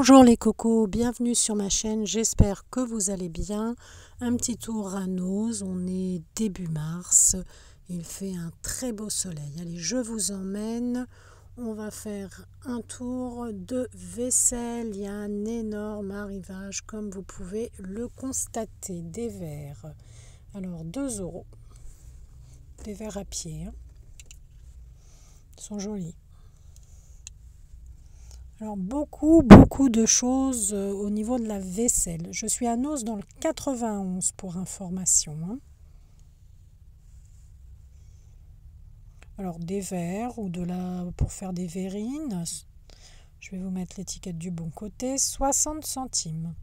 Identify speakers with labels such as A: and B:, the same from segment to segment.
A: Bonjour les cocos, bienvenue sur ma chaîne, j'espère que vous allez bien. Un petit tour à Nose, on est début mars, il fait un très beau soleil. Allez, je vous emmène, on va faire un tour de vaisselle. Il y a un énorme arrivage comme vous pouvez le constater. Des verres, alors 2 euros, des verres à pied, hein. ils sont jolis. Alors beaucoup, beaucoup de choses euh, au niveau de la vaisselle. Je suis à Nos dans le 91 pour information. Hein. Alors des verres ou de la pour faire des verrines. Je vais vous mettre l'étiquette du bon côté. 60 centimes.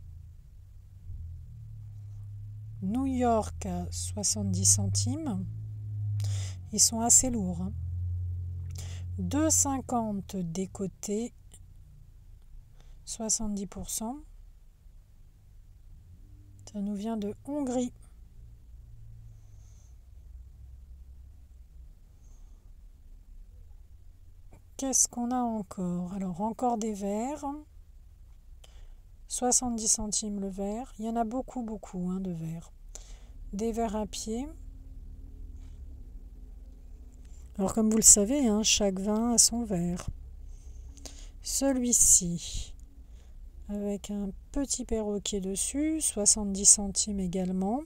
A: New York 70 centimes. Ils sont assez lourds. Hein. 2,50 des côtés 70%. Ça nous vient de Hongrie. Qu'est-ce qu'on a encore? Alors encore des verres. 70 centimes le verre. Il y en a beaucoup, beaucoup hein, de verres. Des verres à pied. Alors comme vous le savez, hein, chaque vin a son verre. Celui-ci, avec un petit perroquet dessus, 70 centimes également.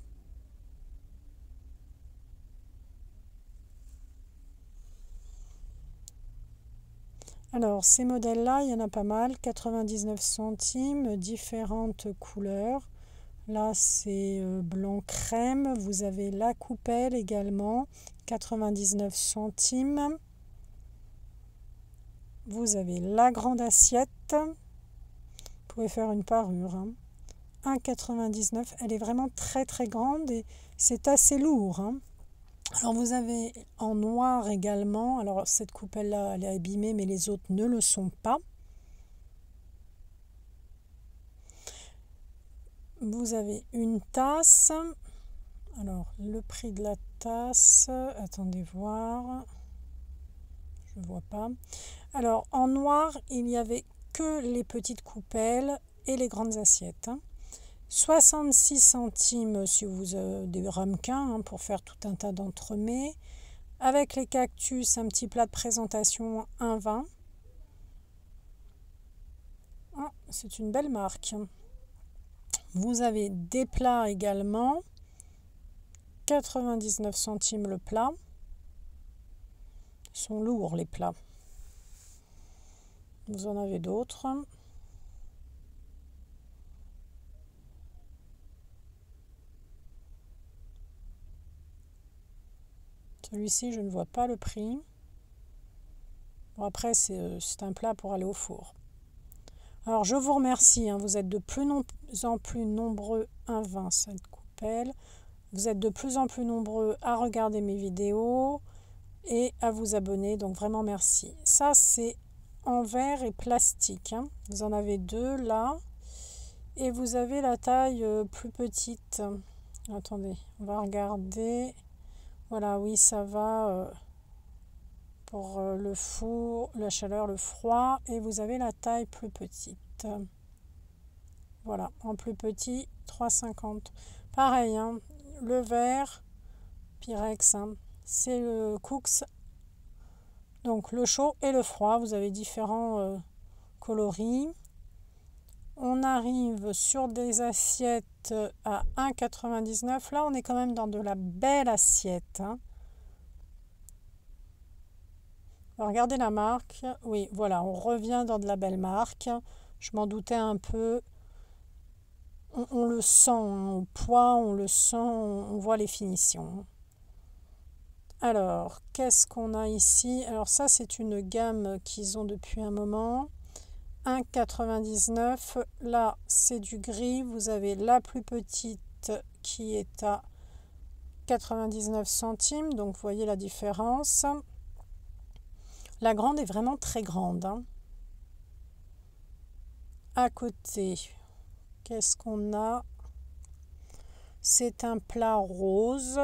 A: Alors, ces modèles-là, il y en a pas mal, 99 centimes, différentes couleurs. Là, c'est euh, blanc crème. Vous avez la coupelle également, 99 centimes. Vous avez la grande assiette faire une parure. 1,99. Hein. Elle est vraiment très très grande et c'est assez lourd. Hein. Alors vous avez en noir également. Alors cette coupelle-là, elle est abîmée, mais les autres ne le sont pas. Vous avez une tasse. Alors le prix de la tasse, attendez voir. Je vois pas. Alors en noir, il y avait les petites coupelles et les grandes assiettes. 66 hein. centimes si vous avez des ramequins hein, pour faire tout un tas d'entremets. Avec les cactus, un petit plat de présentation 1,20. Ah, c'est une belle marque. Vous avez des plats également. 99 centimes le plat. Ils sont lourds les plats. Vous en avez d'autres. Celui-ci, je ne vois pas le prix. Bon, après, euh, c'est un plat pour aller au four. Alors, je vous remercie. Hein. vous êtes de plus en plus nombreux à 20 cette coupelle. Vous êtes de plus en plus nombreux à regarder mes vidéos et à vous abonner. Donc, vraiment, merci. Ça, c'est en verre et plastique. Hein. Vous en avez deux là. Et vous avez la taille euh, plus petite. Attendez, on va regarder. Voilà, oui, ça va euh, pour euh, le four, la chaleur, le froid. Et vous avez la taille plus petite. Voilà, en plus petit, 3,50. Pareil, hein, le verre, Pyrex, hein, c'est le Cooks donc le chaud et le froid, vous avez différents euh, coloris. On arrive sur des assiettes à 1,99. Là, on est quand même dans de la belle assiette. Hein. regardez la marque. Oui, voilà, on revient dans de la belle marque. Je m'en doutais un peu. On, le sent hein, au poids, on le sent, on voit les finitions. Alors, qu'est-ce qu'on a ici? Alors ça, c'est une gamme qu'ils ont depuis un moment. 1,99. Là, c'est du gris. Vous avez la plus petite qui est à 99 centimes. Donc, voyez la différence. La grande est vraiment très grande. Hein. À côté, qu'est-ce qu'on a? C'est un plat rose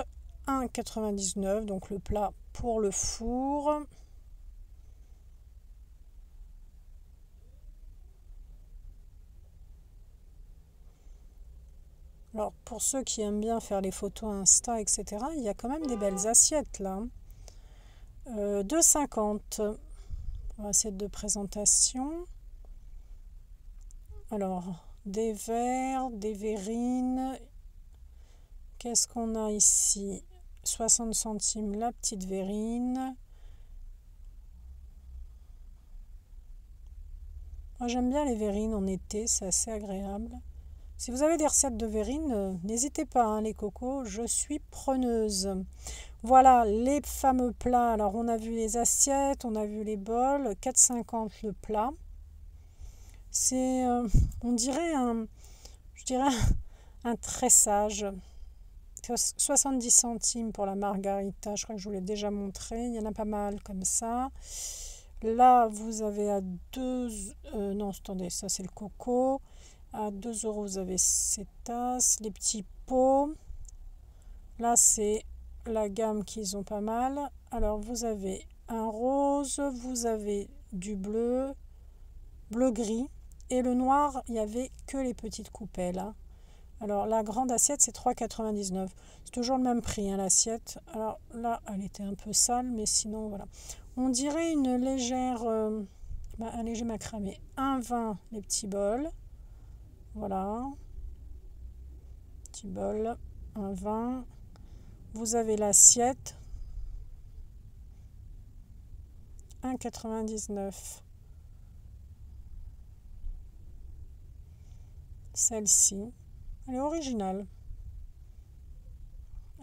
A: 1,99, donc le plat pour le four. Alors pour ceux qui aiment bien faire les photos Insta, etc., il y a quand même des belles assiettes là. 2,50 pour assiette de présentation. Alors, des verres, des verrines. Qu'est-ce qu'on a ici? 60 centimes la petite verrine. Moi j'aime bien les verrines en été, c'est assez agréable. Si vous avez des recettes de verrines, euh, n'hésitez pas, hein, les cocos, je suis preneuse. Voilà les fameux plats. Alors on a vu les assiettes, on a vu les bols, 4,50 le plat. C'est, euh, on dirait un, je dirais un tressage. 70 centimes pour la margarita, je crois que je vous l'ai déjà montré. Il y en a pas mal comme ça. Là, vous avez à 2... Euh, non, attendez, ça c'est le coco. À 2 euros, vous avez ces tasses, les petits pots. Là, c'est la gamme qu'ils ont pas mal. Alors, vous avez un rose, vous avez du bleu, bleu-gris. Et le noir, il n'y avait que les petites coupelles. Hein. Alors, la grande assiette, c'est 3,99. C'est toujours le même prix, hein, l'assiette. Alors là, elle était un peu sale, mais sinon, voilà. On dirait une légère, euh, bah, un léger macramé. Un vin, les petits bols. Voilà. Petit bol, un vin. Vous avez l'assiette. 1,99. Celle-ci, elle est originale.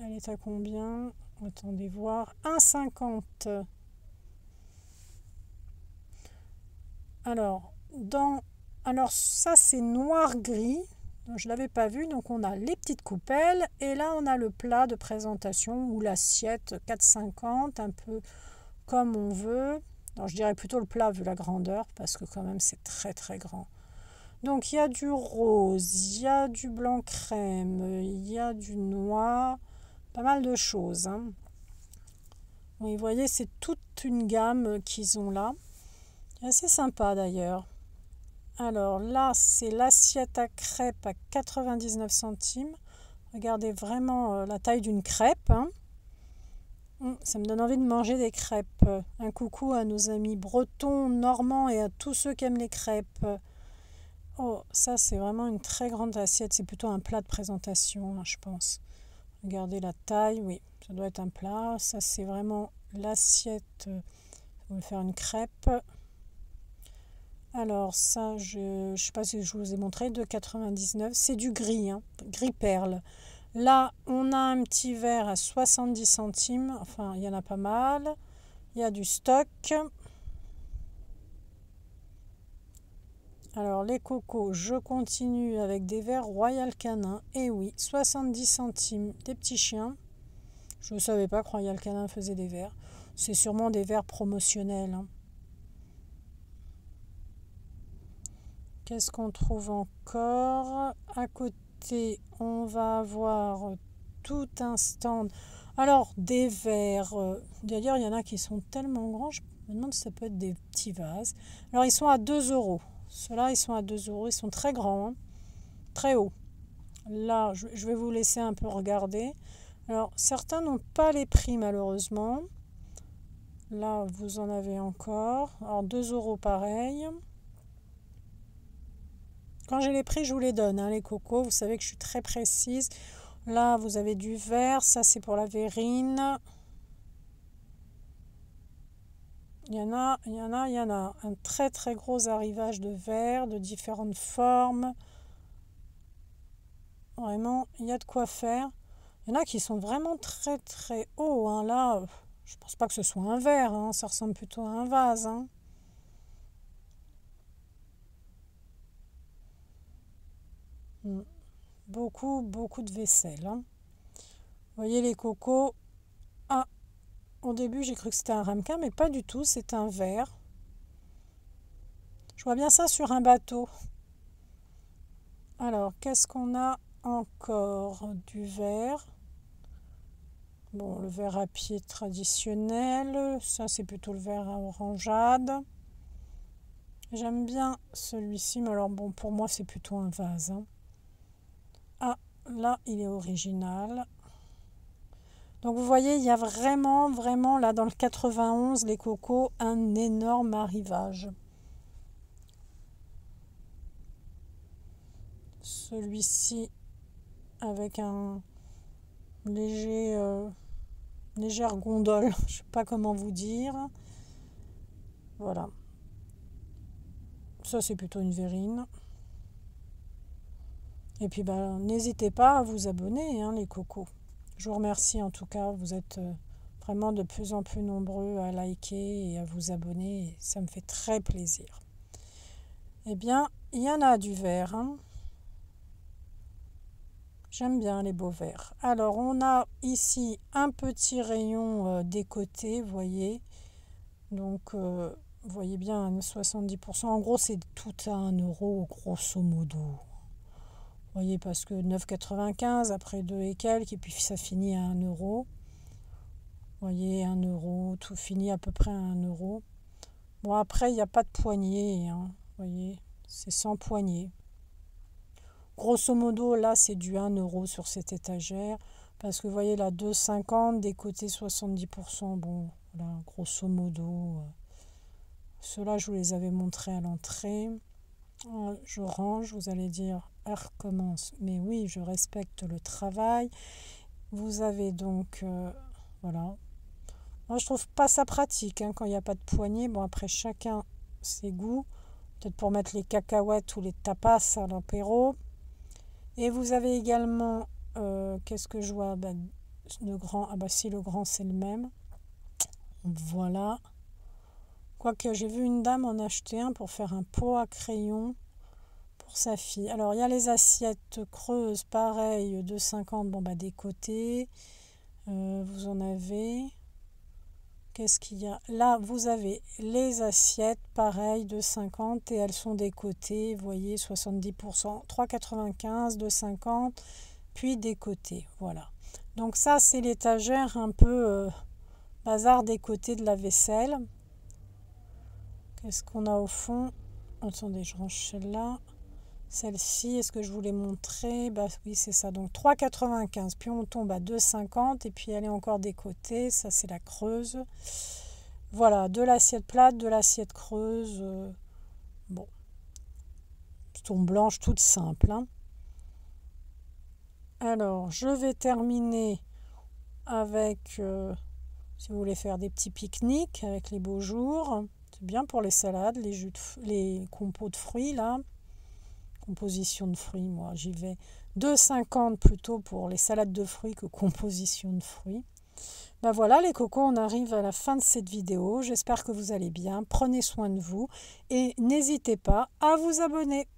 A: Elle est à combien? Attendez voir. 1,50. Alors, dans, alors ça c'est noir-gris. Je ne l'avais pas vu. Donc on a les petites coupelles. Et là on a le plat de présentation ou l'assiette 4,50. Un peu comme on veut. je dirais plutôt le plat vu la grandeur. Parce que quand même c'est très très grand. Donc il y a du rose, il y a du blanc crème, il y a du noir, pas mal de choses. Hein. vous voyez, c'est toute une gamme qu'ils ont là. Assez sympa d'ailleurs. Alors là, c'est l'assiette à crêpes à 99 centimes. Regardez vraiment euh, la taille d'une crêpe. Hein. Hum, ça me donne envie de manger des crêpes. Un coucou à nos amis bretons, normands et à tous ceux qui aiment les crêpes. Oh, ça c'est vraiment une très grande assiette. C'est plutôt un plat de présentation, hein, je pense. Regardez la taille. Oui, ça doit être un plat. Ça c'est vraiment l'assiette. On va faire une crêpe. Alors ça, je ne sais pas si je vous ai montré, 2,99. C'est du gris, hein, gris perle. Là, on a un petit verre à 70 centimes. Enfin, il y en a pas mal. Il y a du stock. Alors, les cocos, je continue avec des verres Royal Canin. Et oui, 70 centimes, des petits chiens. Je ne savais pas que Royal Canin faisait des verres. C'est sûrement des verres promotionnels. Hein. Qu'est-ce qu'on trouve encore? À côté, on va avoir tout un stand. Alors, des verres. Euh, d'ailleurs, il y en a qui sont tellement grands, je me demande si ça peut être des petits vases. Alors, ils sont à 2 euros. Ceux-là, ils sont à 2 euros. Ils sont très grands, hein. très hauts. Là, je vais vous laisser un peu regarder. Alors, certains n'ont pas les prix, malheureusement. Là, vous en avez encore. Alors, 2 euros pareil. Quand j'ai les prix, je vous les donne, hein, les cocos. Vous savez que je suis très précise. Là, vous avez du vert. Ça, c'est pour la verrine. Il y en a, il y en a, il y en a. Un très très gros arrivage de verre de différentes formes. Vraiment, il y a de quoi faire. Il y en a qui sont vraiment très très hauts. Hein. Là, je ne pense pas que ce soit un verre. Hein. Ça ressemble plutôt à un vase. Hein. Mm. Beaucoup, beaucoup de vaisselle. Hein. Vous voyez les cocos. Ah, au début j'ai cru que c'était un ramequin, mais pas du tout, c'est un verre. Je vois bien ça sur un bateau. Alors, qu'est-ce qu'on a encore Du verre. Bon, le verre à pied traditionnel. Ça, c'est plutôt le verre à orangeade. J'aime bien celui-ci, mais alors bon, pour moi, c'est plutôt un vase. Hein. là, il est original. Donc vous voyez, il y a vraiment, vraiment, là dans le 91, les cocos, un énorme arrivage. Celui-ci avec un léger, euh, légère gondole, je ne sais pas comment vous dire. Voilà. Ça, c'est plutôt une verrine. Et puis, ben, n'hésitez pas à vous abonner, hein, les cocos. Je vous remercie en tout cas. Vous êtes euh, vraiment de plus en plus nombreux à liker et à vous abonner. ça me fait très plaisir. Eh bien, il y en a du vert. Hein. J'aime bien les beaux verts. Alors, on a ici un petit rayon euh, des côtés, vous voyez. Donc, euh, voyez bien, 70%. En gros, c'est tout à 1 euro, grosso modo. Voyez, parce que 9,95 après 2 et quelques, et puis ça finit à 1 euro. Voyez, 1 euro, tout finit à peu près à 1 euro. Bon, après, il n'y a pas de poignée. Hein, voyez, c'est sans poignée. Grosso modo, là, c'est du 1 euro sur cette étagère. Parce que vous voyez, là, 2,50, des côtés 70%. Bon, voilà, grosso modo. Euh, ceux-là, je vous les avais montrés à l'entrée. Euh, je range, vous allez dire, elle recommence. Mais oui, je respecte le travail. Vous avez donc, euh, voilà. Moi, je trouve pas ça pratique hein, quand il n'y a pas de poignée. Bon, après, chacun ses goûts. Peut-être pour mettre les cacahuètes ou les tapas à l'apéro. Et vous avez également, euh, qu'est-ce que je vois? Ben, Le grand, ah bah si, le grand, c'est le même. Voilà. Quoique j'ai vu une dame en acheter un pour faire un pot à crayon pour sa fille. Alors il y a les assiettes creuses, pareil, de 50, bon bah des côtés. Euh, vous en avez. Qu'est-ce qu'il y a? Là, vous avez les assiettes, pareil, de 50 et elles sont des côtés, vous voyez, 70%, 3,95, de 50, puis des côtés, voilà. Donc ça, c'est l'étagère un peu euh, bazar des côtés de la vaisselle. Qu'est-ce qu'on a au fond Attendez, je range celle-là. Celle-ci, est-ce que je vous l'ai montré? Bah oui, c'est ça. Donc 3,95. Puis on tombe à 2,50. Et puis elle est encore des côtés. Ça, c'est la creuse. Voilà, de l'assiette plate, de l'assiette creuse. Euh, bon. Tombe blanche, toute simple. Hein. Alors, je vais terminer avec, euh, si vous voulez faire des petits pique-niques avec les beaux jours. Bien pour les salades, les, jus les compos de fruits, là. Composition de fruits, moi, j'y vais 2,50 plutôt pour les salades de fruits que composition de fruits. Ben voilà les cocos, on arrive à la fin de cette vidéo. J'espère que vous allez bien. Prenez soin de vous et n'hésitez pas à vous abonner.